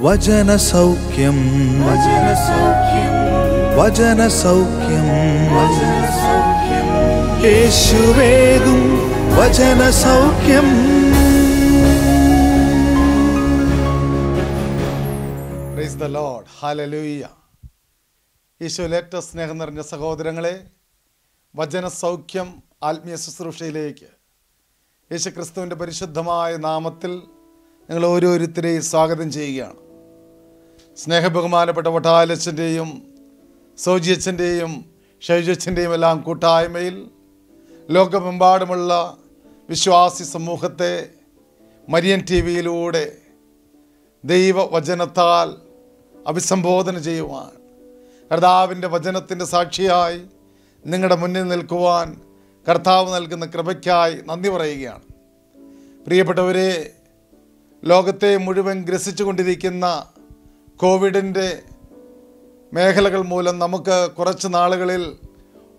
വചന സൗഖ്യം. വചന സൗഖ്യം. വചന സൗഖ്യം വചന സൗഖ്യം. യേശുവേകും വചന സൗഖ്യം പ്രൈസ് ദ ലോഡ് ഹാലലൂയ്യ ഈശോയിലേറ്റ സ്നേഹം നിറഞ്ഞ സഹോദരങ്ങളെ വചന സൗഖ്യം ആത്മീയ ശുശ്രൂഷയിലേക്ക് യേശു ക്രിസ്തുവിന്റെ പരിശുദ്ധമായ നാമത്തിൽ നിങ്ങൾ ഓരോരുത്തരെയും സ്വാഗതം ചെയ്യുകയാണ്. സ്നേഹബഹുമാനപ്പെട്ട വട്ടാലച്ചന്റെയും സൗജിയച്ചന്റെയും ഷൈജച്ചന്റെയും എല്ലാം കൂട്ടായ്മയിൽ ലോകമെമ്പാടുമുള്ള വിശ്വാസി സമൂഹത്തെ മരിയൻ ടി വിയിലൂടെ ദൈവവചനത്താൽ അഭിസംബോധന ചെയ്യുവാൻ കർത്താവിന്റെ വചനത്തിന്റെ സാക്ഷിയായി നിങ്ങളുടെ മുന്നിൽ നിൽക്കുവാൻ കർത്താവ് നൽകുന്ന കൃപയ്ക്കായി നന്ദി പറയുകയാണ്. പ്രിയപ്പെട്ടവരെ ലോകത്തെ മുഴുവൻ ഗ്രസിച്ചുകൊണ്ടിരിക്കുന്ന കോവിഡിന്റെ മേഖലകൾ മൂലം നമുക്ക് കുറച്ച് നാളുകളിൽ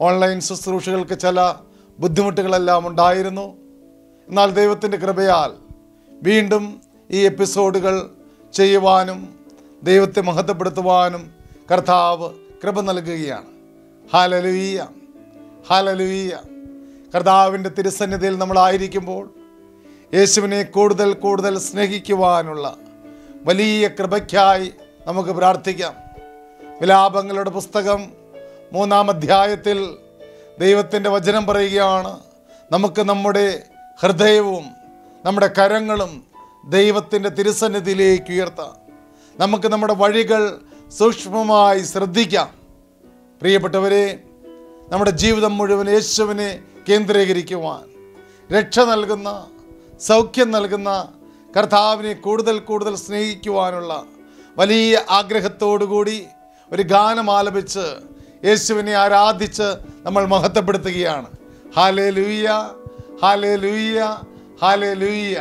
ഓൺലൈൻ ശുശ്രൂഷകൾക്ക് ചില ബുദ്ധിമുട്ടുകളെല്ലാം ഉണ്ടായിരുന്നു. എന്നാൽ ദൈവത്തിന്റെ കൃപയാൽ വീണ്ടും ഈ എപ്പിസോഡുകൾ ചെയ്യുവാനും ദൈവത്തെ മഹത്വപ്പെടുത്തുവാനും കർത്താവ് കൃപ നൽകുകയാണ്. ഹാലലുയ്യ ഹാലലുയ്യ കർത്താവിന്റെ തിരുസന്നിധിയിൽ നമ്മളായിരിക്കുമ്പോൾ യേശുവിനെ കൂടുതൽ കൂടുതൽ സ്നേഹിക്കുവാനുള്ള വലിയ കൃപയ്ക്കായി നമുക്ക് പ്രാർത്ഥിക്കാം. വിലാപങ്ങളുടെ പുസ്തകം മൂന്നാം അധ്യായത്തിൽ ദൈവത്തിന്റെ വചനം പറയുകയാണ്. നമുക്ക് നമ്മുടെ ഹൃദയവും നമ്മുടെ കരങ്ങളും ദൈവത്തിന്റെ തിരുസന്നിധിയിലേക്ക് ഉയർത്താം. നമുക്ക് നമ്മുടെ വഴികൾ സൂക്ഷ്മമായി ശ്രദ്ധിക്കാം. പ്രിയപ്പെട്ടവരെ നമ്മുടെ ജീവിതം മുഴുവൻ യേശുവിനെ കേന്ദ്രീകരിക്കുവാൻ രക്ഷ നൽകുന്ന സൗഖ്യം നൽകുന്ന കർത്താവിനെ കൂടുതൽ കൂടുതൽ സ്നേഹിക്കുവാനുള്ള വലിയ ആഗ്രഹത്തോടുകൂടി ഒരു ഗാനം ആലപിച്ച് യേശുവിനെ ആരാധിച്ച് നമ്മൾ മഹത്വപ്പെടുത്തുകയാണ്. ഹാലേ ലൂയ്യ ഹാലേ ലൂയ്യ ഹാലേ ലൂയ്യ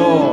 ഈശോ. സ്നേഹിക്കില്ല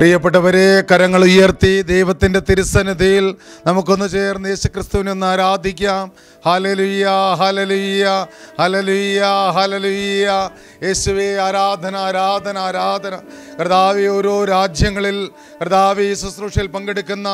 പ്രിയപ്പെട്ടവരെ കരങ്ങൾ ഉയർത്തി ദൈവത്തിന്റെ തിരുസന്നിധിയിൽ നമുക്കൊന്ന് ചേർന്ന് യേശുക്രിസ്തുവിനെ ഒന്ന് ആരാധിക്കാം. ഹലലുയ്യ ഹലലുയ്യ ഹലലുയ്യ ഹലലുയ്യ യേശുവെ ആരാധന ആരാധന ആരാധന. കർത്താവെ ഓരോ രാജ്യങ്ങളിൽ കർത്താവെ ശുശ്രൂഷയിൽ പങ്കെടുക്കുന്ന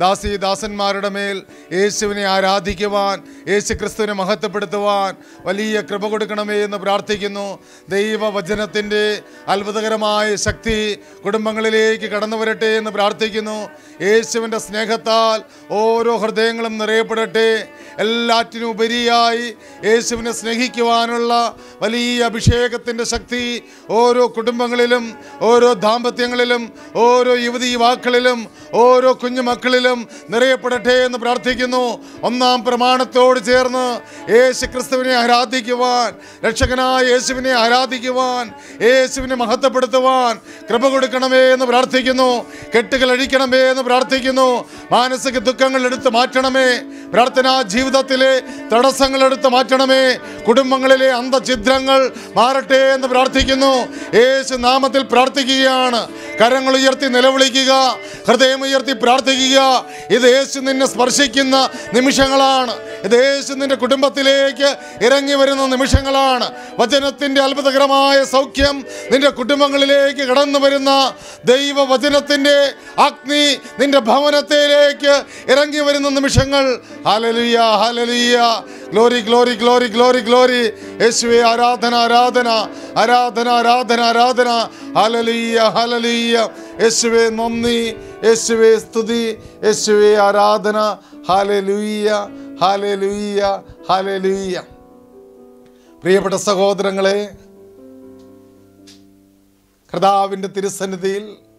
ദാസി ദാസന്മാരുടെ മേൽ യേശുവിനെ ആരാധിക്കുവാൻ യേശു ക്രിസ്തുവിനെ മഹത്വപ്പെടുത്തുവാൻ വലിയ കൃപ കൊടുക്കണമേ എന്ന് പ്രാർത്ഥിക്കുന്നു. ദൈവവചനത്തിന്റെ അത്ഭുതകരമായ ശക്തി കുടുംബങ്ങളിലേക്ക് കടന്നു വരട്ടെ എന്ന് പ്രാർത്ഥിക്കുന്നു. യേശുവിന്റെ സ്നേഹത്താൽ ഓരോ ഹൃദയങ്ങളും നിറയപ്പെടട്ടെ. എല്ലാറ്റിനും ഉപരിയായി യേശുവിനെ സ്നേഹിക്കുവാനുള്ള വലിയ അഭിഷേകത്തിന്റെ ശക്തി ഓരോ കുടുംബങ്ങളിലും ഓരോ ദാമ്പത്യങ്ങളിലും ഓരോ യുവതി യുവാക്കളിലും ഓരോ കുഞ്ഞുമക്കളിലും നിറയപ്പെടട്ടെ എന്ന് പ്രാർത്ഥിക്കുന്നു. ഒന്നാം പ്രമാണത്തോട് ചേർന്ന് യേശു ക്രിസ്തുവിനെ ആരാധിക്കുവാൻ രക്ഷകനായ യേശുവിനെ ആരാധിക്കുവാൻ യേശുവിനെ മഹത്വപ്പെടുത്തുവാൻ കൃപ കൊടുക്കണമേ എന്ന് പ്രാർത്ഥിക്കുന്നു. കെട്ടുകൾ അഴിക്കണമേ എന്ന് പ്രാർത്ഥിക്കുന്നു. മാനസിക ദുഃഖങ്ങൾ എടുത്ത് മാറ്റണമേ. പ്രാർത്ഥനാ ജീവിതത്തിലെ തടസ്സങ്ങൾ എടുത്ത് മാറ്റണമേ. കുടുംബങ്ങളിലെ അന്ധചിദ്രങ്ങൾ മാറട്ടെ എന്ന് പ്രാർത്ഥിക്കുന്നു. യേശു നാമത്തിൽ പ്രാർത്ഥിക്കുകയാണ്. കരങ്ങൾ ഉയർത്തി നിലവിളിക്കുക. ഹൃദയം ഉയർത്തി പ്രാർത്ഥിക്കുക. ഇത് യേശു നിന്നെ സ്പർശിക്കുന്ന നിമിഷങ്ങളാണ്. ഇത് യേശു നിന്റെ കുടുംബത്തിലേക്ക് ഇറങ്ങി വരുന്ന നിമിഷങ്ങളാണ്. വചനത്തിന്റെ അത്ഭുതകരമായ സൗഖ്യം നിന്റെ കുടുംബങ്ങളിലേക്ക് കടന്നു വരുന്ന ദൈവവചനത്തിന്റെ അഗ്നി നിന്റെ ഭവനത്തിലേക്ക് ഇറങ്ങി വരുന്ന നിമിഷങ്ങൾ. Hallelujah hallelujah glory glory glory glory glory. യേശുവെ ആരാധന ആരാധന. ആരാധന ആരാധന ആരാധന. ഹലലിയ ഹലലിയ യേശുവെ നന്ദി. യേശുവെ സ്തുതി. യേശുവെ ആരാധന. ഹലലുയ്യ ഹലലുയ്യ ഹലലുയ്യ പ്രിയപ്പെട്ട സഹോദരങ്ങളെ കർത്താവിന്റെ തിരുസന്നിധിയിൽ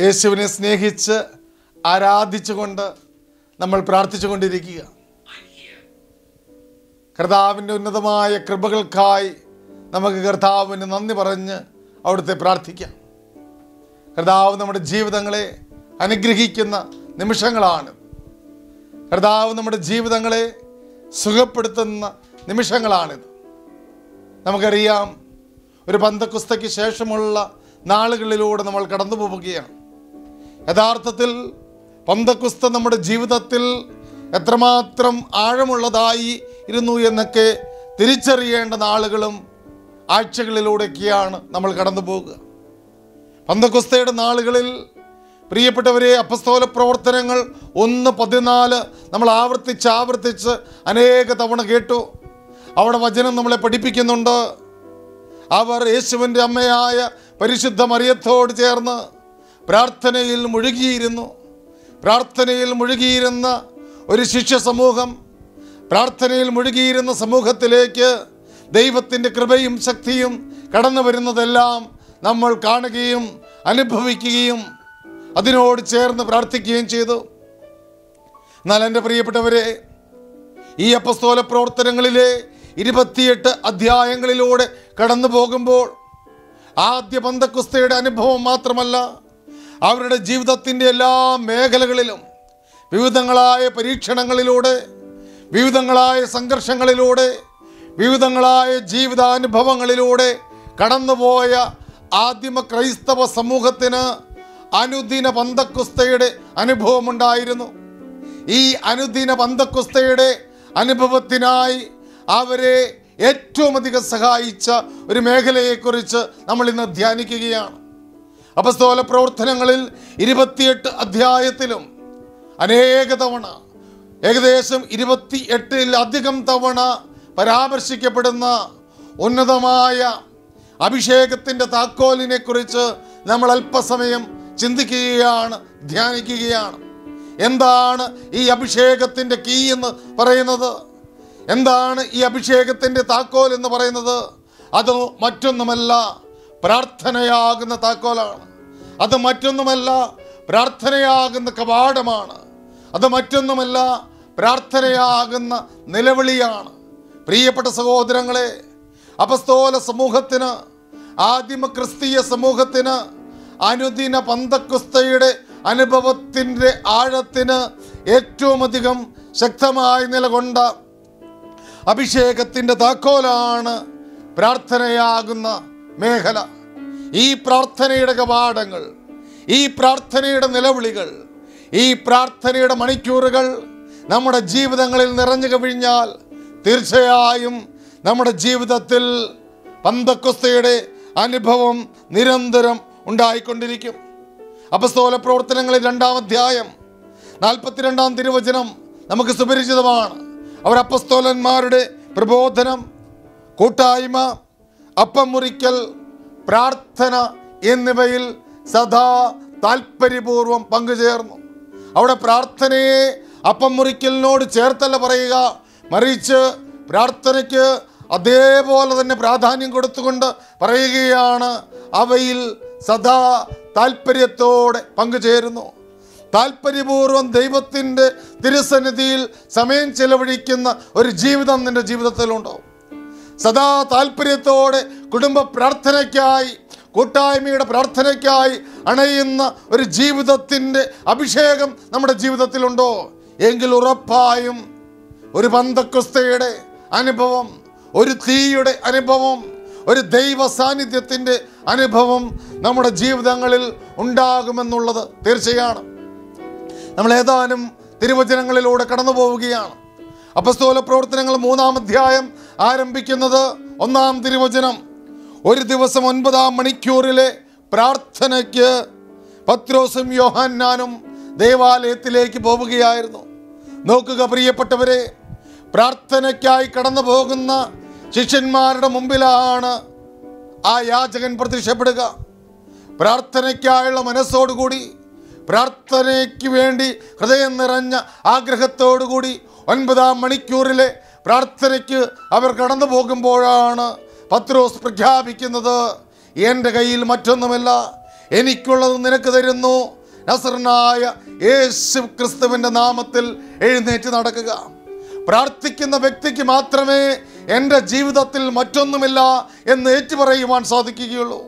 യേശുവിനെ സ്നേഹിച്ച് ആരാധിച്ചുകൊണ്ട് നമ്മൾ പ്രാർത്ഥിച്ചുകൊണ്ടിരിക്കുക. കർത്താവിന്റെ ഉന്നതമായ കൃപകൾക്കായി നമുക്ക് കർത്താവിന് നന്ദി പറഞ്ഞ് അവിടുത്തെ പ്രാർത്ഥിക്കാം. കർത്താവ് നമ്മുടെ ജീവിതങ്ങളെ അനുഗ്രഹിക്കുന്ന നിമിഷങ്ങളാണ്. കർത്താവ് നമ്മുടെ ജീവിതങ്ങളെ സുഖപ്പെടുത്തുന്ന നിമിഷങ്ങളാണിത് നമുക്കറിയാം ഒരു പന്തക്കുസ്തയ്ക്ക് ശേഷമുള്ള നാളുകളിലൂടെ നമ്മൾ കടന്നു പോവുകയാണ് യഥാർത്ഥത്തിൽ പന്തക്കുസ്ത നമ്മുടെ ജീവിതത്തിൽ എത്രമാത്രം ആഴമുള്ളതായി ഇരുന്നു എന്നൊക്കെ തിരിച്ചറിയേണ്ട നാളുകളും ആഴ്ചകളിലൂടെയൊക്കെയാണ് നമ്മൾ കടന്നു പോകുക. പന്തക്കുസ്തയുടെ നാളുകളിൽ പ്രിയപ്പെട്ടവരെ അപ്പസ്തോല പ്രവർത്തനങ്ങൾ ഒന്ന് പതിനാല് നമ്മൾ ആവർത്തിച്ച് ആവർത്തിച്ച് അനേക തവണ കേട്ടു. അവിടെ വചനം നമ്മളെ പഠിപ്പിക്കുന്നുണ്ട്. അവർ യേശുവിന്റെ അമ്മയായ പരിശുദ്ധ മറിയത്തോട് ചേർന്ന് പ്രാർത്ഥനയിൽ മുഴുകിയിരുന്നു. പ്രാർത്ഥനയിൽ മുഴുകിയിരുന്ന ഒരു ശിഷ്യ സമൂഹം പ്രാർത്ഥനയിൽ മുഴുകിയിരുന്ന സമൂഹത്തിലേക്ക് ദൈവത്തിന്റെ കൃപയും ശക്തിയും കടന്നു വരുന്നതെല്ലാം നമ്മൾ കാണുകയും അനുഭവിക്കുകയും അതിനോട് ചേർന്ന് പ്രാർത്ഥിക്കുകയും ചെയ്തു. എന്നാൽ എന്റെ പ്രിയപ്പെട്ടവരെ ഈ അപ്പസ്തോല പ്രവർത്തനങ്ങളിലെ ഇരുപത്തിയെട്ട് അധ്യായങ്ങളിലൂടെ കടന്നു പോകുമ്പോൾ ആദ്യ പന്തക്കുസ്തയുടെ അനുഭവം മാത്രമല്ല അവരുടെ ജീവിതത്തിന്റെ എല്ലാ മേഖലകളിലും വിവിധങ്ങളായ പരീക്ഷണങ്ങളിലൂടെ വിവിധങ്ങളായ സംഘർഷങ്ങളിലൂടെ വിവിധങ്ങളായ ജീവിതാനുഭവങ്ങളിലൂടെ കടന്നുപോയ ആദിമ ക്രൈസ്തവ സമൂഹത്തിന് അനുദിന പന്തക്കുസ്തയുടെ അനുഭവമുണ്ടായിരുന്നു. ഈ അനുദിന പന്തക്കുസ്തയുടെ അനുഭവത്തിനായി അവരെ ഏറ്റവും അധികം സഹായിച്ച ഒരു മേഖലയെക്കുറിച്ച് നമ്മൾ ഇന്ന് ധ്യാനിക്കുകയാണ്. അപസ്തോല പ്രവർത്തനങ്ങളിൽ ഇരുപത്തിയെട്ട് അധ്യായത്തിലും അനേക തവണ ഏകദേശം ഇരുപത്തി എട്ടിലധികം തവണ പരാമർശിക്കപ്പെടുന്ന ഉന്നതമായ അഭിഷേകത്തിന്റെ താക്കോലിനെ കുറിച്ച് നമ്മൾ അല്പസമയം ചിന്തിക്കുകയാണ് ധ്യാനിക്കുകയാണ്. എന്താണ് ഈ അഭിഷേകത്തിന്റെ കീ എന്ന് പറയുന്നത്? എന്താണ് ഈ അഭിഷേകത്തിന്റെ താക്കോൽ എന്ന് പറയുന്നത്? അത് മറ്റൊന്നുമല്ല പ്രാർത്ഥനയാകുന്ന താക്കോലാണ്. അത് മറ്റൊന്നുമല്ല പ്രാർത്ഥനയാകുന്ന കവാടമാണ്. അത് മറ്റൊന്നുമല്ല പ്രാർത്ഥനയാകുന്ന നിലവിളിയാണ്. പ്രിയപ്പെട്ട സഹോദരങ്ങളെ അപസ്തോല സമൂഹത്തിന് ആദിമ ക്രിസ്തീയ സമൂഹത്തിന് അനുദിന പന്തക്കുസ്തയുടെ അനുഭവത്തിന്റെ ആഴത്തിന് ഏറ്റവും അധികം ശക്തമായി നിലകൊണ്ട അഭിഷേകത്തിന്റെ താക്കോലാണ് പ്രാർത്ഥനയാകുന്ന മേഖല. ഈ പ്രാർത്ഥനയുടെ കവാടങ്ങൾ ഈ പ്രാർത്ഥനയുടെ നിലവിളികൾ ഈ പ്രാർത്ഥനയുടെ മണിക്കൂറുകൾ നമ്മുടെ ജീവിതങ്ങളിൽ നിറഞ്ഞു കവിഞ്ഞാൽ തീർച്ചയായും നമ്മുടെ ജീവിതത്തിൽ പന്തക്കുസ്തയുടെ അനുഭവം നിരന്തരം ഉണ്ടായിക്കൊണ്ടിരിക്കും. അപസ്തോല പ്രവർത്തനങ്ങളിൽ രണ്ടാം അധ്യായം നാൽപ്പത്തിരണ്ടാം തിരുവചനം നമുക്ക് സുപരിചിതമാണ്. അവർ അപ്പസ്തോലന്മാരുടെ പ്രബോധനം കൂട്ടായ്മ അപ്പം മുറിക്കൽ പ്രാർത്ഥന എന്നിവയിൽ സദാ താല്പര്യപൂർവം പങ്കുചേർന്നു. അവിടെ പ്രാർത്ഥനയെ അപ്പം മുറിക്കലിനോട് ചേർത്തല്ല പറയുക. മറിച്ച് പ്രാർത്ഥനയ്ക്ക് അതേപോലെ തന്നെ പ്രാധാന്യം കൊടുത്തുകൊണ്ട് പറയുകയാണ്. അവയിൽ സദാ താല്പര്യത്തോടെ പങ്കുചേരുന്നു. താല്പര്യപൂർവം ദൈവത്തിന്റെ തിരുസന്നിധിയിൽ സമയം ചെലവഴിക്കുന്ന ഒരു ജീവിതം നിന്റെ ജീവിതത്തിലുണ്ടോ? സദാ താല്പര്യത്തോടെ കുടുംബ പ്രാർത്ഥനയ്ക്കായി കൂട്ടായ്മയുടെ പ്രാർത്ഥനയ്ക്കായി അണയുന്ന ഒരു ജീവിതത്തിന്റെ അഭിഷേകം നമ്മുടെ ജീവിതത്തിലുണ്ടോ? എങ്കിൽ ഉറപ്പായും ഒരു പന്തക്കുസ്തയുടെ അനുഭവം ഒരു തീയുടെ അനുഭവം ഒരു ദൈവ സാന്നിധ്യത്തിന്റെ അനുഭവം നമ്മുടെ ജീവിതങ്ങളിൽ ഉണ്ടാകുമെന്നുള്ളത് തീർച്ചയാണ്. നമ്മൾ ഏതാനും തിരുവചനങ്ങളിലൂടെ കടന്നു പോവുകയാണ് അപസ്തോല പ്രവർത്തനങ്ങൾ മൂന്നാം അധ്യായം ആരംഭിക്കുന്നത് ഒന്നാം തിരുവചനം. ഒരു ദിവസം ഒൻപതാം മണിക്കൂറിലെ പ്രാർത്ഥനയ്ക്ക് പത്രോസും യോഹന്നാനും ദേവാലയത്തിലേക്ക് പോവുകയായിരുന്നു. നോക്കുക പ്രിയപ്പെട്ടവരെ പ്രാർത്ഥനയ്ക്കായി കടന്നു പോകുന്ന ശിഷ്യന്മാരുടെ മുമ്പിലാണ് ആ യാചകൻ പ്രത്യക്ഷപ്പെടുക. പ്രാർത്ഥനയ്ക്കായുള്ള മനസ്സോടുകൂടി പ്രാർത്ഥനയ്ക്ക് വേണ്ടി ഹൃദയം നിറഞ്ഞ ആഗ്രഹത്തോടുകൂടി ഒൻപതാം മണിക്കൂറിലെ പ്രാർത്ഥനയ്ക്ക് അവർ കടന്നു പോകുമ്പോഴാണ് പത്രോസ് പ്രഖ്യാപിക്കുന്നത്. എന്റെ കയ്യിൽ മറ്റൊന്നുമല്ല. എനിക്കുള്ളത് നിനക്ക് തരുന്നു. നസറനായ യേശു ക്രിസ്തുവിന്റെ നാമത്തിൽ എഴുന്നേറ്റ് നടക്കുക. പ്രാർത്ഥിക്കുന്ന വ്യക്തിക്ക് മാത്രമേ എന്റെ ജീവിതത്തിൽ മറ്റൊന്നുമില്ല എന്ന് ഏറ്റുപറയുവാൻ സാധിക്കുകയുള്ളൂ.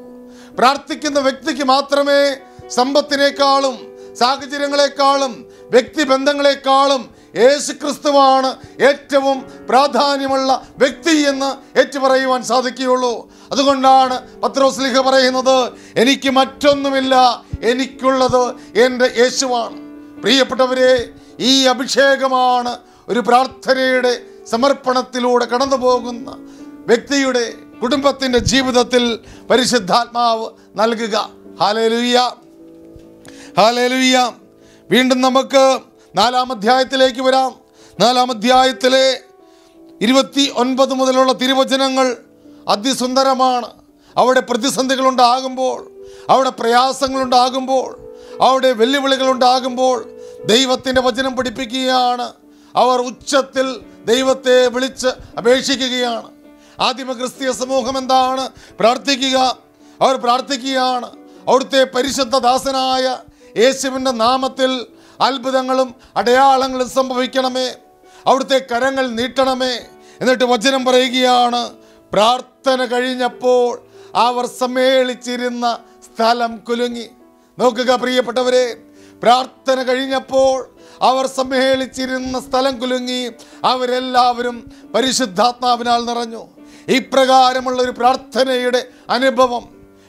പ്രാർത്ഥിക്കുന്ന വ്യക്തിക്ക് മാത്രമേ സമ്പത്തിനേക്കാളും സാഹചര്യങ്ങളെക്കാളും വ്യക്തിബന്ധങ്ങളെക്കാളും യേശു ക്രിസ്തുവാണ് ഏറ്റവും പ്രാധാന്യമുള്ള വ്യക്തി എന്ന് ഏറ്റുപറയുവാൻ സാധിക്കുകയുള്ളൂ. അതുകൊണ്ടാണ് പത്രോസ്ലിഹ പറയുന്നത് എനിക്ക് മറ്റൊന്നുമില്ല എനിക്കുള്ളത് എന്റെ യേശുവാണ്. പ്രിയപ്പെട്ടവരെ ഈ അഭിഷേകമാണ് ഒരു പ്രാർത്ഥനയുടെ സമർപ്പണത്തിലൂടെ കടന്നു പോകുന്ന വ്യക്തിയുടെ കുടുംബത്തിന്റെ ജീവിതത്തിൽ പരിശുദ്ധാത്മാവ് നൽകുക. ഹാലേലുയ്യ ഹാലേലുയ്യ വീണ്ടും നമുക്ക് നാലാം അധ്യായത്തിലേക്ക് വരാം. നാലാം അധ്യായത്തിലെ ഇരുപത്തി ഒൻപത് മുതലുള്ള തിരുവചനങ്ങൾ അതിസുന്ദരമാണ്. അവിടെ പ്രതിസന്ധികളുണ്ടാകുമ്പോൾ അവിടെ പ്രയാസങ്ങളുണ്ടാകുമ്പോൾ അവിടെ വെല്ലുവിളികളുണ്ടാകുമ്പോൾ ദൈവത്തിന്റെ വചനം പഠിപ്പിക്കുകയാണ്. അവർ ഉച്ചത്തിൽ ദൈവത്തെ വിളിച്ച് അപേക്ഷിക്കുകയാണ്. ആദിമ ക്രിസ്തീയ സമൂഹം എന്താണ്? പ്രാർത്ഥിക്കുക. അവർ പ്രാർത്ഥിക്കുകയാണ്. അവിടുത്തെ പരിശുദ്ധ ദാസനായ യേശുവിന്റെ നാമത്തിൽ അത്ഭുതങ്ങളും അടയാളങ്ങളും സംഭവിക്കണമേ. അവിടുത്തെ കരങ്ങൾ നീട്ടണമേ. എന്നിട്ട് വചനം പറയുകയാണ് പ്രാർത്ഥന കഴിഞ്ഞപ്പോൾ അവർ സമ്മേളിച്ചിരുന്ന സ്ഥലം കുലുങ്ങി. നോക്കുക പ്രിയപ്പെട്ടവരെ പ്രാർത്ഥന കഴിഞ്ഞപ്പോൾ അവർ സമ്മേളിച്ചിരുന്ന സ്ഥലം കുലുങ്ങി അവരെല്ലാവരും പരിശുദ്ധാത്മാവിനാൽ നിറഞ്ഞു. ഇപ്രകാരമുള്ള ഒരു പ്രാർത്ഥനയുടെ അനുഭവം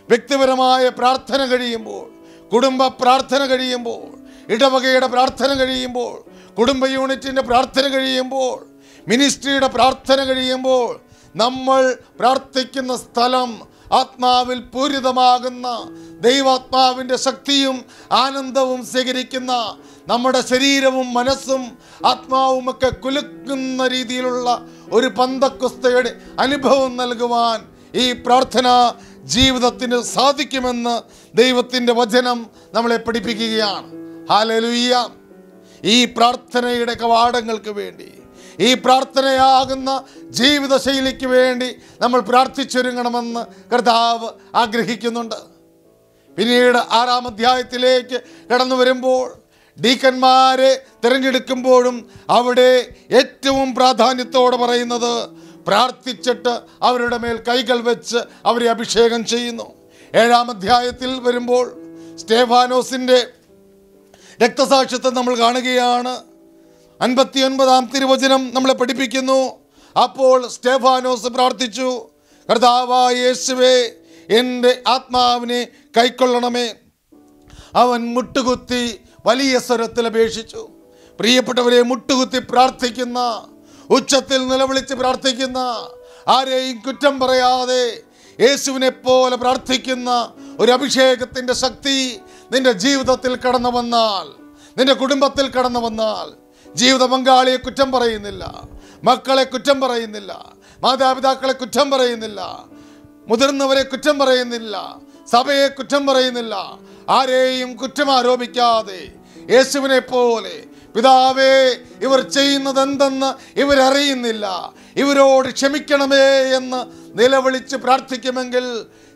വ്യക്തിപരമായ പ്രാർത്ഥന കഴിയുമ്പോൾ കുടുംബ പ്രാർത്ഥന കഴിയുമ്പോൾ ഇടവകയുടെ പ്രാർത്ഥന കഴിയുമ്പോൾ കുടുംബ യൂണിറ്റിന്റെ പ്രാർത്ഥന കഴിയുമ്പോൾ മിനിസ്ട്രിയുടെ പ്രാർത്ഥന കഴിയുമ്പോൾ നമ്മൾ പ്രാർത്ഥിക്കുന്ന സ്ഥലം ആത്മാവിൽ പൂരിതമാകുന്ന ദൈവാത്മാവിന്റെ ശക്തിയും ആനന്ദവും സ്വീകരിക്കുന്ന നമ്മുടെ ശരീരവും മനസ്സും ആത്മാവുമൊക്കെ കുലുക്കുന്ന രീതിയിലുള്ള ഒരു പന്തക്കുസ്തയുടെ അനുഭവം നൽകുവാൻ ഈ പ്രാർത്ഥന ജീവിതത്തിന് സാധിക്കുമെന്ന് ദൈവത്തിന്റെ വചനം നമ്മളെ പഠിപ്പിക്കുകയാണ്. ഹാലലുയ്യ ഈ പ്രാർത്ഥനയുടെ കവാടങ്ങൾക്ക് വേണ്ടി ഈ പ്രാർത്ഥനയാകുന്ന ജീവിതശൈലിക്ക് വേണ്ടി നമ്മൾ പ്രാർത്ഥിച്ചൊരുങ്ങണമെന്ന് കർത്താവ് ആഗ്രഹിക്കുന്നുണ്ട്. പിന്നീട് ആറാം അധ്യായത്തിലേക്ക് കടന്നു വരുമ്പോൾ ഡീക്കന്മാരെ തിരഞ്ഞെടുക്കുമ്പോഴും അവിടെ ഏറ്റവും പ്രാധാന്യത്തോടെ പറയുന്നത് പ്രാർത്ഥിച്ചിട്ട് അവരുടെ മേൽ കൈകൾ വെച്ച് അവരെ അഭിഷേകം ചെയ്യുന്നു. ഏഴാം അധ്യായത്തിൽ വരുമ്പോൾ സ്റ്റേഫാനോസിന്റെ രക്തസാക്ഷിത്വം നമ്മൾ കാണുകയാണ്. അൻപത്തി ഒൻപതാം തിരുവചനം നമ്മളെ പഠിപ്പിക്കുന്നു. അപ്പോൾ സ്റ്റേഫാനോസ് പ്രാർത്ഥിച്ചു കർത്താവായ യേശുവേ എന്റെ ആത്മാവിനെ കൈക്കൊള്ളണമേ. അവൻ മുട്ടുകുത്തി വലിയ സ്വരത്തിൽ അപേക്ഷിച്ചു. പ്രിയപ്പെട്ടവരെ മുട്ടുകുത്തി പ്രാർത്ഥിക്കുന്ന ഉച്ചത്തിൽ നിലവിളിച്ച് പ്രാർത്ഥിക്കുന്ന ആരെയും കുറ്റം പറയാതെ യേശുവിനെ പോലെ പ്രാർത്ഥിക്കുന്ന ഒരു അഭിഷേകത്തിന്റെ ശക്തി നിന്റെ ജീവിതത്തിൽ കടന്നു വന്നാൽ നിന്റെ കുടുംബത്തിൽ കടന്നു വന്നാൽ ജീവിത പങ്കാളിയെ കുറ്റം പറയുന്നില്ല മക്കളെ കുറ്റം പറയുന്നില്ല മാതാപിതാക്കളെ കുറ്റം പറയുന്നില്ല മുതിർന്നവരെ കുറ്റം പറയുന്നില്ല സഭയെ കുറ്റം പറയുന്നില്ല ആരെയും കുറ്റം ആരോപിക്കാതെ യേശുവിനെ പോലെ പിതാവേ ഇവർ ചെയ്യുന്നത് എന്തെന്ന് ഇവരറിയുന്നില്ല ഇവരോട് ക്ഷമിക്കണമേ എന്ന് നിലവിളിച്ച് പ്രാർത്ഥിക്കുമെങ്കിൽ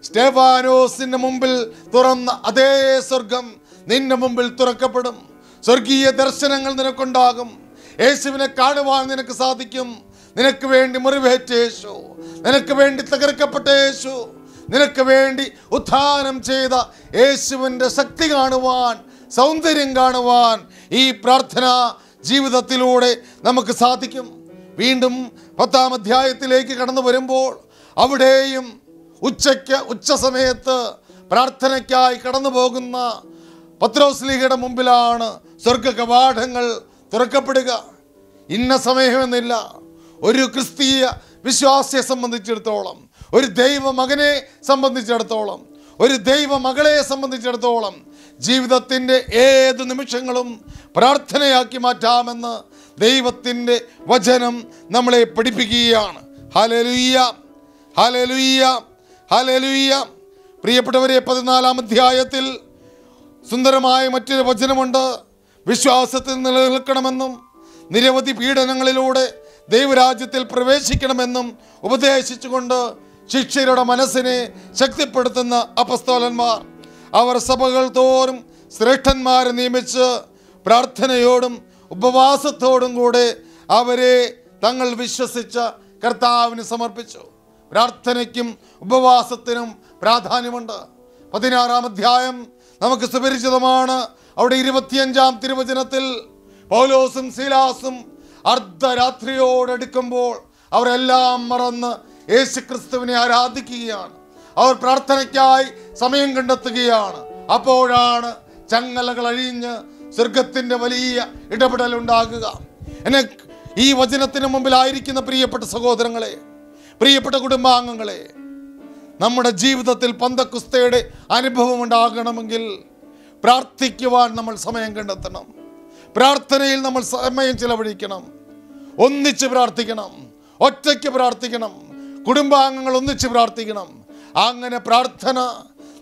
സ്റ്റേഫാനോസിന്റെ മുമ്പിൽ തുറന്ന അതേ സ്വർഗം നിന്റെ മുമ്പിൽ തുറക്കപ്പെടും. സ്വർഗീയ ദർശനങ്ങൾ നിനക്കുണ്ടാകും. യേശുവിനെ കാണുവാൻ നിനക്ക് സാധിക്കും. നിനക്ക് വേണ്ടി മുറിവേറ്റ യേശു. നിനക്ക് വേണ്ടി തകർക്കപ്പെട്ട യേശു. നിനക്ക് വേണ്ടി ഉത്ഥാനം ചെയ്ത യേശുവിന്റെ ശക്തി കാണുവാൻ സൗന്ദര്യം കാണുവാൻ ഈ പ്രാർത്ഥന ജീവിതത്തിലൂടെ നമുക്ക് സാധിക്കും. വീണ്ടും പത്താം അധ്യായത്തിലേക്ക് കടന്നു വരുമ്പോൾ അവിടെയും ഉച്ചയ്ക്ക് ഉച്ച സമയത്ത് പ്രാർത്ഥനയ്ക്കായി കടന്നു പോകുന്ന പത്രോസ്ലിഹയുടെ മുമ്പിലാണ് സ്വർഗ കവാടങ്ങൾ തുറക്കപ്പെടുക. ഇന്ന സമയമെന്നില്ല. ഒരു ക്രിസ്തീയ വിശ്വാസിയെ സംബന്ധിച്ചിടത്തോളം ഒരു ദൈവ മകനെ സംബന്ധിച്ചിടത്തോളം ഒരു ദൈവ മകളെ സംബന്ധിച്ചിടത്തോളം ജീവിതത്തിന്റെ ഏത് നിമിഷങ്ങളും പ്രാർത്ഥനയാക്കി മാറ്റാമെന്ന് ദൈവത്തിന്റെ വചനം നമ്മളെ പഠിപ്പിക്കുകയാണ്. ഹലലുയ്യ ഹലലുയ്യ ഹലലുയ്യ പ്രിയപ്പെട്ടവരെ പതിനാലാം അധ്യായത്തിൽ സുന്ദരമായ മറ്റൊരു വചനമുണ്ട്. വിശ്വാസത്തിൽ നിലനിൽക്കണമെന്നും നിരവധി പീഡനങ്ങളിലൂടെ ദൈവരാജ്യത്തിൽ പ്രവേശിക്കണമെന്നും ഉപദേശിച്ചുകൊണ്ട് ശിക്ഷയുടെ മനസ്സിനെ ശക്തിപ്പെടുത്തുന്ന അപസ്തോലന്മാർ അവർ സഭകൾ തോറും ശ്രേഷ്ഠന്മാരെ നിയമിച്ച് പ്രാർത്ഥനയോടും ഉപവാസത്തോടും കൂടെ അവരെ തങ്ങൾ വിശ്വസിച്ച കർത്താവിന് സമർപ്പിച്ചു. പ്രാർത്ഥനയ്ക്കും ഉപവാസത്തിനും പ്രാധാന്യമുണ്ട്. പതിനാറാം അധ്യായം നമുക്ക് സുപരിചിതമാണ്. അവിടെ ഇരുപത്തിയഞ്ചാം തിരുവചനത്തിൽ പൗലോസും ശീലാസും അർദ്ധരാത്രിയോടടുക്കുമ്പോൾ അവരെല്ലാം മറന്ന് യേശുക്രിസ്തുവിനെ ആരാധിക്കുകയാണ്. അവർ പ്രാർത്ഥനയ്ക്കായി സമയം കണ്ടെത്തുകയാണ്. അപ്പോഴാണ് ചങ്ങലകൾ അഴിഞ്ഞ് സ്വർഗത്തിന്റെ വലിയ ഇടപെടൽ ഉണ്ടാകുക എന്നെ ഈ വചനത്തിന് മുമ്പിലായിരിക്കുന്ന പ്രിയപ്പെട്ട സഹോദരങ്ങളെ പ്രിയപ്പെട്ട കുടുംബാംഗങ്ങളെ നമ്മുടെ ജീവിതത്തിൽ പന്തക്കുസ്തയുടെ അനുഭവം ഉണ്ടാകണമെങ്കിൽ പ്രാർത്ഥിക്കുവാൻ നമ്മൾ സമയം കണ്ടെത്തണം. പ്രാർത്ഥനയിൽ നമ്മൾ സമയം ചിലവഴിക്കണം. ഒന്നിച്ച് പ്രാർത്ഥിക്കണം. ഒറ്റയ്ക്ക് പ്രാർത്ഥിക്കണം. കുടുംബാംഗങ്ങൾ ഒന്നിച്ച് പ്രാർത്ഥിക്കണം. അങ്ങനെ പ്രാർത്ഥന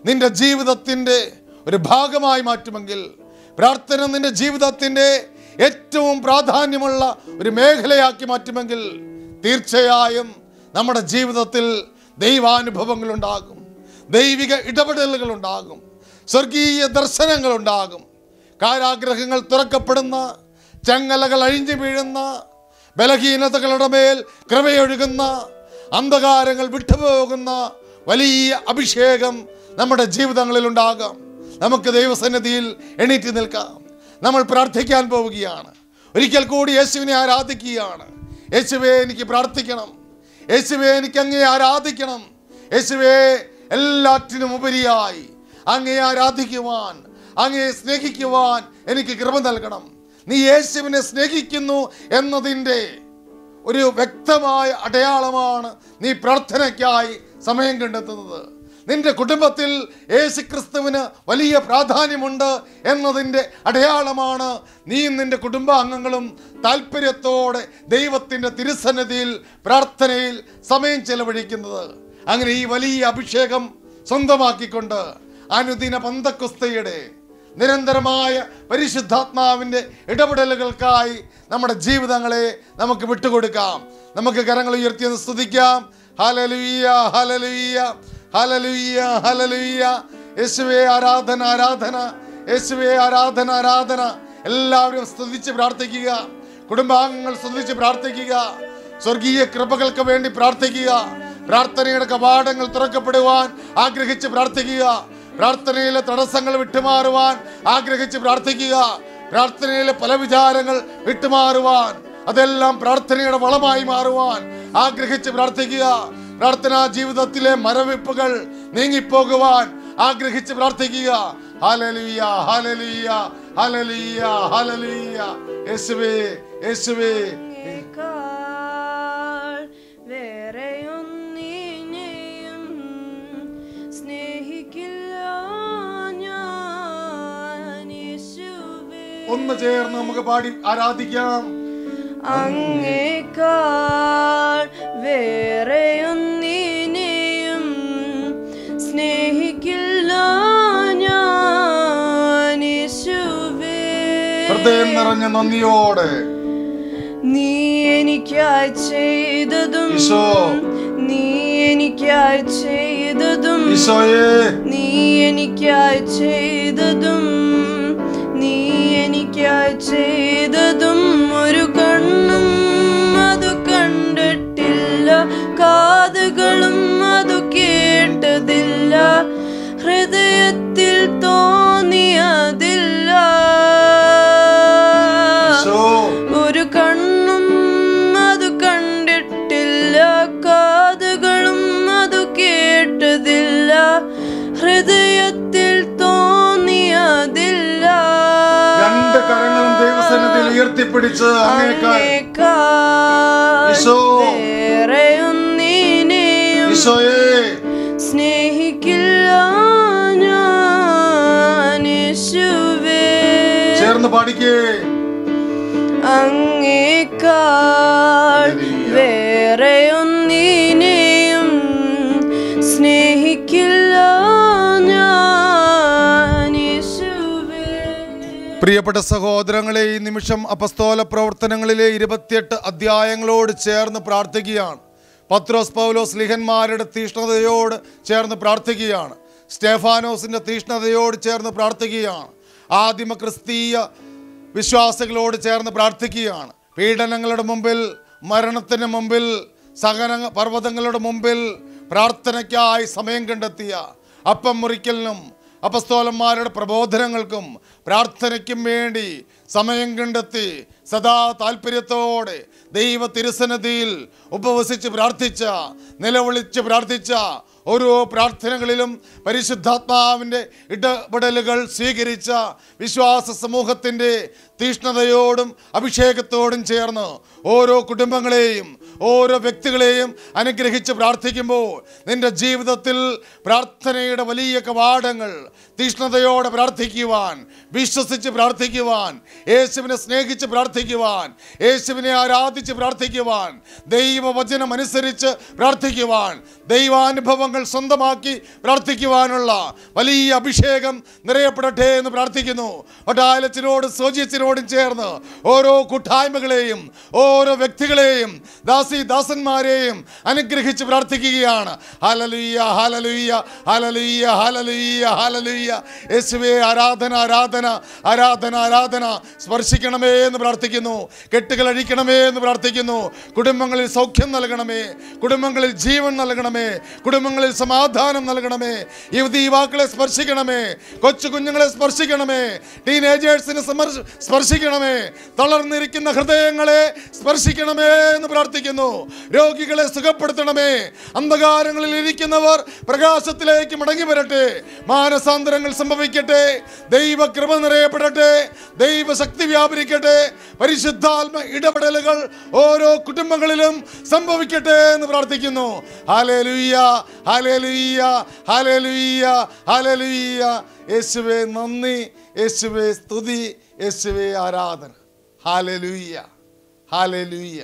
നിന്റെ ജീവിതത്തിന്റെ ഒരു ഭാഗമായി മാറ്റുമെങ്കിൽ പ്രാർത്ഥന നിന്റെ ജീവിതത്തിന്റെ ഏറ്റവും പ്രാധാന്യമുള്ള ഒരു മേഖലയാക്കി മാറ്റുമെങ്കിൽ തീർച്ചയായും നമ്മുടെ ജീവിതത്തിൽ ദൈവാനുഭവങ്ങൾ ഉണ്ടാകും ദൈവിക ഇടപെടലുകൾ ഉണ്ടാകും സ്വർഗീയ ദർശനങ്ങൾ ഉണ്ടാകും കാരാഗ്രഹങ്ങൾ തുറക്കപ്പെടുന്ന ചങ്ങലകൾ അഴിഞ്ഞു വീഴുന്ന ബലഹീനതകളുടെ മേൽ കൃപയൊഴുകുന്ന അന്ധകാരങ്ങൾ വിട്ടുപോകുന്ന വലിയ അഭിഷേകം നമ്മുടെ ജീവിതങ്ങളിൽ ഉണ്ടാകാം നമുക്ക് ദൈവസന്നിധിയിൽ എണീറ്റ് നിൽക്കാം. നമ്മൾ പ്രാർത്ഥിക്കാൻ പോവുകയാണ്. ഒരിക്കൽ കൂടി യേശുവിനെ ആരാധിക്കുകയാണ്. യേശുവെ എനിക്ക് പ്രാർത്ഥിക്കണം. യേശുവെ എനിക്ക് അങ്ങേ ആരാധിക്കണം. യേശുവെ എല്ലാറ്റിനും ഉപരിയായി അങ്ങേ ആരാധിക്കുവാൻ അങ്ങയെ സ്നേഹിക്കുവാൻ എനിക്ക് കൃപ നൽകണം. നീ യേശുവിനെ സ്നേഹിക്കുന്നു എന്നതിന്റെ ഒരു വ്യക്തമായ അടയാളമാണ് നീ പ്രാർത്ഥനയ്ക്കായി സമയം കണ്ടെത്തുന്നത്. നിന്റെ കുടുംബത്തിൽ യേശുക്രിസ്തുവിന് വലിയ പ്രാധാന്യമുണ്ട് എന്നതിന്റെ അടയാളമാണ് നീയും നിന്റെ കുടുംബാംഗങ്ങളും താല്പര്യത്തോടെ ദൈവത്തിന്റെ തിരുസന്നിധിയിൽ പ്രാർത്ഥനയിൽ സമയം ചെലവഴിക്കുന്നത്. അങ്ങനെ ഈ വലിയ അഭിഷേകം സ്വന്തമാക്കിക്കൊണ്ട് അനുദിന പന്തക്കുസ്തയുടെ നിരന്തരമായ പരിശുദ്ധാത്മാവിന്റെ ഇടപെടലുകൾക്കായി നമ്മുടെ ജീവിതങ്ങളെ നമുക്ക് വിട്ടുകൊടുക്കാം. നമുക്ക് കരങ്ങൾ ഉയർത്തി ഉയർത്തിയെന്ന് സ്തുതിക്കാം. ഹലലുയ്യ ഹലലുയ്യ ഹലലുയ്യ ഹലലുയ്യ യേശുവേ ആരാധന ആരാധന. യേശുവേ ആരാധന ആരാധന. എല്ലാവരും സ്തുതിച്ച് പ്രാർത്ഥിക്കുക. കുടുംബാംഗങ്ങൾ സ്തുതിച്ച് പ്രാർത്ഥിക്കുക. സ്വർഗീയ കൃപകൾക്ക് വേണ്ടി പ്രാർത്ഥിക്കുക. പ്രാർത്ഥനയുടെ കവാടങ്ങൾ തുറക്കപ്പെടുവാൻ ആഗ്രഹിച്ച് പ്രാർത്ഥിക്കുക. പ്രാർത്ഥനയിലെ തടസ്സങ്ങൾ വിട്ടുമാറുവാൻ ആഗ്രഹിച്ച് പ്രാർത്ഥിക്കുക. പ്രാർത്ഥനയിലെ പല വിചാരങ്ങൾ വിട്ടുമാറുവാൻ. അതെല്ലാം പ്രാർത്ഥനയുടെ വളമായി മാറുവാൻ ആഗ്രഹിച്ച് പ്രാർത്ഥിക്കുക. പ്രാർത്ഥനാ ജീവിതത്തിലെ മരവിപ്പുകൾ നീങ്ങിപ്പോകുവാൻ ആഗ്രഹിച്ച് പ്രാർത്ഥിക്കുക. ഹാലലിയ ഹാലലിയ ഹാലലിയ ഹാലലിയ യേശുവേ യേശുവേ. ഒന്ന് ചേർന്ന് നമുക്ക് പാടി ആരാധിക്കാം. അങ്ങേക്കാൾ വേറെയൊന്നിനെയും ഹൃദയം നിറഞ്ഞ നന്ദിയോടെ നീ എനിക്കായി ചെയ്തതും. നീ എനിക്കായി ചെയ്തതും നീ എനിക്കായി ചെയ്തതും നീ എനിക്കായി ചെയ്തതും ഈശോയെ. സ്നേഹിക്കില്ല ചേർന്ന് പാടിക്കേ. അങ്ങേക്കാൾ ഹല്ലേലൂയ. പ്രിയപ്പെട്ട സഹോദരങ്ങളെ ഈ നിമിഷം അപസ്തോല പ്രവർത്തനങ്ങളിലെ ഇരുപത്തിയെട്ട് അധ്യായങ്ങളോട് ചേർന്ന് പ്രാർത്ഥിക്കുകയാണ്. പത്രോസ് പൗലോസ് ലിഹന്മാരുടെ തീഷ്ണതയോട് ചേർന്ന് പ്രാർത്ഥിക്കുകയാണ്. സ്റ്റേഫാനോസിന്റെ തീഷ്ണതയോട് ചേർന്ന് പ്രാർത്ഥിക്കുകയാണ്. ആദിമ ക്രിസ്തീയ വിശ്വാസികളോട് ചേർന്ന് പ്രാർത്ഥിക്കുകയാണ്. പീഡനങ്ങളുടെ മുമ്പിൽ മരണത്തിന് മുമ്പിൽ സഹന പർവതങ്ങളുടെ മുമ്പിൽ പ്രാർത്ഥനയ്ക്കായി സമയം കണ്ടെത്തിയ അപ്പം മുറിക്കലിനും അപസ്തോലന്മാരുടെ പ്രബോധനങ്ങൾക്കും പ്രാർത്ഥനയ്ക്കും വേണ്ടി സമയം കണ്ടെത്തി സദാ താല്പര്യത്തോടെ ദൈവ തിരുസന്നിധിയിൽ ഉപവസിച്ച് പ്രാർത്ഥിച്ച നിലവിളിച്ച് പ്രാർത്ഥിച്ച ഓരോ പ്രാർത്ഥനകളിലും പരിശുദ്ധാത്മാവിന്റെ ഇടപെടലുകൾ സ്വീകരിച്ച വിശ്വാസ സമൂഹത്തിന്റെ തീഷ്ണതയോടും അഭിഷേകത്തോടും ചേർന്ന് ഓരോ കുടുംബങ്ങളെയും ഓരോ വ്യക്തികളെയും അനുഗ്രഹിച്ച് പ്രാർത്ഥിക്കുമ്പോൾ നിന്റെ ജീവിതത്തിൽ പ്രാർത്ഥനയുടെ വലിയ കവാടങ്ങൾ തീഷ്ണതയോടെ പ്രാർത്ഥിക്കുവാൻ വിശ്വസിച്ച് പ്രാർത്ഥിക്കുവാൻ യേശുവിനെ സ്നേഹിച്ച് പ്രാർത്ഥിക്കുവാൻ യേശുവിനെ ആരാധിച്ച് പ്രാർത്ഥിക്കുവാൻ ദൈവവചനം അനുസരിച്ച് പ്രാർത്ഥിക്കുവാൻ ദൈവാനുഭവങ്ങൾ സ്വന്തമാക്കി പ്രാർത്ഥിക്കുവാനുള്ള വലിയ അഭിഷേകം നിറയപ്പെടട്ടെ എന്ന് പ്രാർത്ഥിക്കുന്നു. ഒട്ടാലച്ചിനോടും സോജിയച്ചിനോടും ചേർന്ന് ഓരോ കൂട്ടായ്മകളെയും ഓരോ വ്യക്തികളെയും ദാസി ദാസന്മാരെയും അനുഗ്രഹിച്ച് പ്രാർത്ഥിക്കുകയാണ്. ഹലലുയ്യ ഹലലുയ്യ ഹലലുയ്യ ഹലലുയ്യ ഹലലുയ്യ യേശുവേ ആരാധന ആരാധന ആരാധന ആരാധന. സ്പർശിക്കണമേ എന്ന് പ്രാർത്ഥിക്കുന്നു. കെട്ടുകൾ അഴിക്കണമേ എന്ന് പ്രാർത്ഥിക്കുന്നു. കുടുംബങ്ങളിൽ സൗഖ്യം നൽകണമേ. കുടുംബങ്ങളിൽ ജീവൻ നൽകണമേ. കുടുംബങ്ങളിൽ സമാധാനം നൽകണമേ. യുവതി യുവാക്കളെ സ്പർശിക്കണമേ. കൊച്ചു കുഞ്ഞുങ്ങളെ സ്പർശിക്കണമേ. ടീനേജേഴ്സിനെ സ്പർശിക്കണമേ. തളർന്നിരിക്കുന്ന ഹൃദയങ്ങളെ സ്പർശിക്കണമേ എന്ന് പ്രാർത്ഥിക്കുന്നു. രോഗികളെ സുഖപ്പെടുത്തണമേ. അന്ധകാരങ്ങളിൽ ഇരിക്കുന്നവർ പ്രകാശത്തിലേക്ക് മടങ്ങി വരട്ടെ. മാനസാന്തരങ്ങൾ സംഭവിക്കട്ടെ. ദൈവകൃപ നിറയപ്പെടട്ടെ. ദൈവശക്തി വ്യാപരിക്കട്ടെ. പരിശുദ്ധാത്മ ഇടപെടലുകൾ ഓരോ കുടുംബങ്ങളിലും സംഭവിക്കട്ടെ എന്ന് പ്രാർത്ഥിക്കുന്നു. ഹാലേലുയ്യ ഹാലേലുയ്യ ഹാലേലുയ്യ ഹാലേലുയ്യ യേശുവേ നന്ദി. യേശുവേ സ്തുതി. യേശുവേ ആരാധന. Hallelujah hallelujah